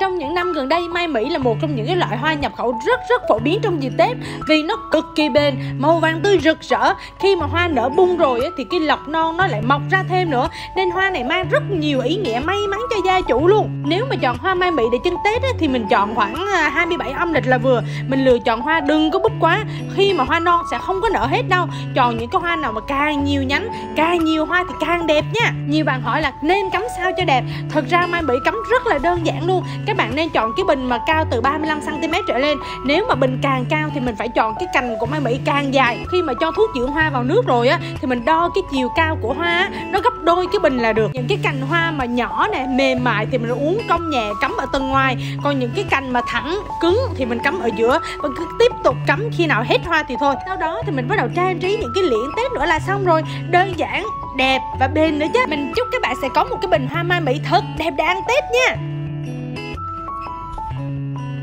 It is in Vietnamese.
trong những năm gần đây, mai mỹ là một trong những cái loại hoa nhập khẩu rất rất phổ biến trong dịp tết vì nó cực kỳ bền, màu vàng tươi rực rỡ. Khi mà hoa nở bung rồi thì cái lọc non nó lại mọc ra thêm nữa. Nên hoa này mang rất nhiều ý nghĩa may mắn cho gia chủ luôn. Nếu mà chọn hoa mai mỹ để trưng tết thì mình chọn khoảng à, 27 âm lịch là vừa. Mình lựa chọn hoa đừng có búp quá. Khi mà hoa non sẽ không có nở hết đâu. Chọn những cái hoa nào mà càng nhiều nhánh, càng nhiều hoa thì càng đẹp nha. Nhiều bạn hỏi là nên cắm sao cho đẹp? Thật ra mai mỹ cắm rất là đơn giản luôn các bạn nên chọn cái bình mà cao từ 35 cm trở lên. Nếu mà bình càng cao thì mình phải chọn cái cành của mai mỹ càng dài. Khi mà cho thuốc dưỡng hoa vào nước rồi á thì mình đo cái chiều cao của hoa á, nó gấp đôi cái bình là được. Những cái cành hoa mà nhỏ nè mềm mại thì mình uống cong nhẹ cắm ở tầng ngoài. Còn những cái cành mà thẳng cứng thì mình cắm ở giữa. Và cứ tiếp tục cắm khi nào hết hoa thì thôi. Sau đó thì mình bắt đầu trang trí những cái liễn tết nữa là xong rồi. Đơn giản đẹp và bền nữa chứ. Mình chúc các bạn sẽ có một cái bình hoa mai mỹ thật đẹp để ăn tết nha. Mm-hmm.